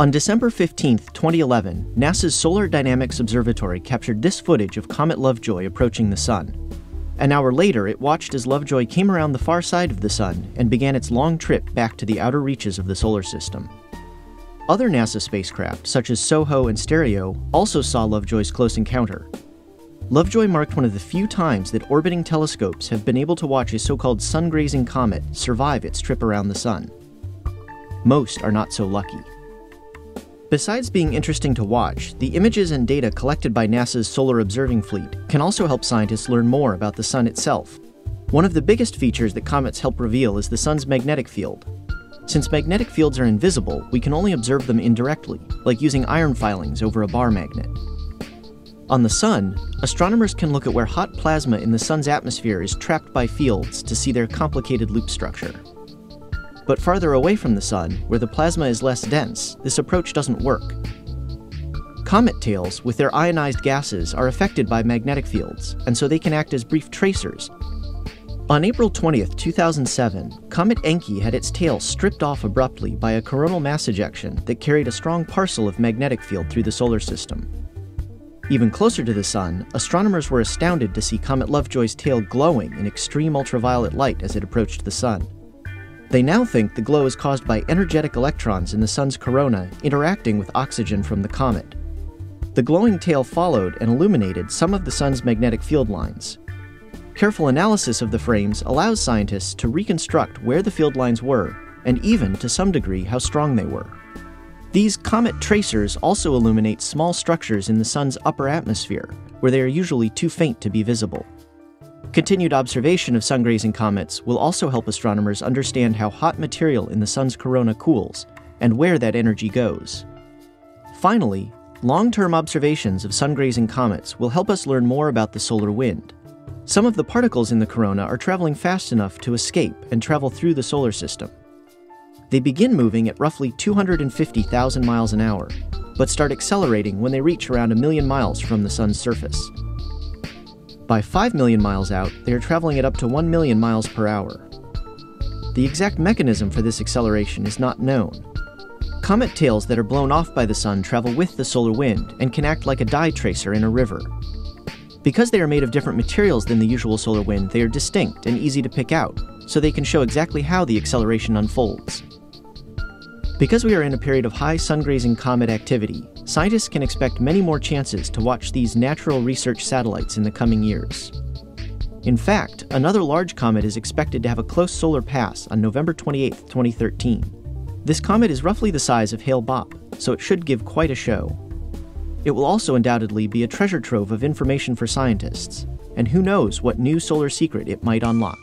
On December 15, 2011, NASA's Solar Dynamics Observatory captured this footage of Comet Lovejoy approaching the Sun. An hour later, it watched as Lovejoy came around the far side of the Sun and began its long trip back to the outer reaches of the solar system. Other NASA spacecraft, such as SOHO and Stereo, also saw Lovejoy's close encounter. Lovejoy marked one of the few times that orbiting telescopes have been able to watch a so called sun grazing comet survive its trip around the Sun. Most are not so lucky. Besides being interesting to watch, the images and data collected by NASA's solar observing fleet can also help scientists learn more about the Sun itself. One of the biggest features that comets help reveal is the Sun's magnetic field. Since magnetic fields are invisible, we can only observe them indirectly, like using iron filings over a bar magnet. On the Sun, astronomers can look at where hot plasma in the Sun's atmosphere is trapped by fields to see their complicated loop structure. But farther away from the Sun, where the plasma is less dense, this approach doesn't work. Comet tails, with their ionized gases, are affected by magnetic fields, and so they can act as brief tracers. On April 20, 2007, Comet Encke had its tail stripped off abruptly by a coronal mass ejection that carried a strong parcel of magnetic field through the solar system. Even closer to the Sun, astronomers were astounded to see Comet Lovejoy's tail glowing in extreme ultraviolet light as it approached the Sun. They now think the glow is caused by energetic electrons in the Sun's corona interacting with oxygen from the comet. The glowing tail followed and illuminated some of the Sun's magnetic field lines. Careful analysis of the frames allows scientists to reconstruct where the field lines were, and even, to some degree, how strong they were. These comet tracers also illuminate small structures in the Sun's upper atmosphere, where they are usually too faint to be visible. Continued observation of sun-grazing comets will also help astronomers understand how hot material in the Sun's corona cools and where that energy goes. Finally, long-term observations of sun-grazing comets will help us learn more about the solar wind. Some of the particles in the corona are traveling fast enough to escape and travel through the solar system. They begin moving at roughly 250,000 miles an hour, but start accelerating when they reach around a million miles from the Sun's surface. By 5 million miles out, they are traveling at up to 1 million miles per hour. The exact mechanism for this acceleration is not known. Comet tails that are blown off by the sun travel with the solar wind and can act like a dye tracer in a river. Because they are made of different materials than the usual solar wind, they are distinct and easy to pick out, so they can show exactly how the acceleration unfolds. Because we are in a period of high sun-grazing comet activity, scientists can expect many more chances to watch these natural research satellites in the coming years. In fact, another large comet is expected to have a close solar pass on November 28, 2013. This comet is roughly the size of Hale-Bopp, so it should give quite a show. It will also undoubtedly be a treasure trove of information for scientists, and who knows what new solar secret it might unlock.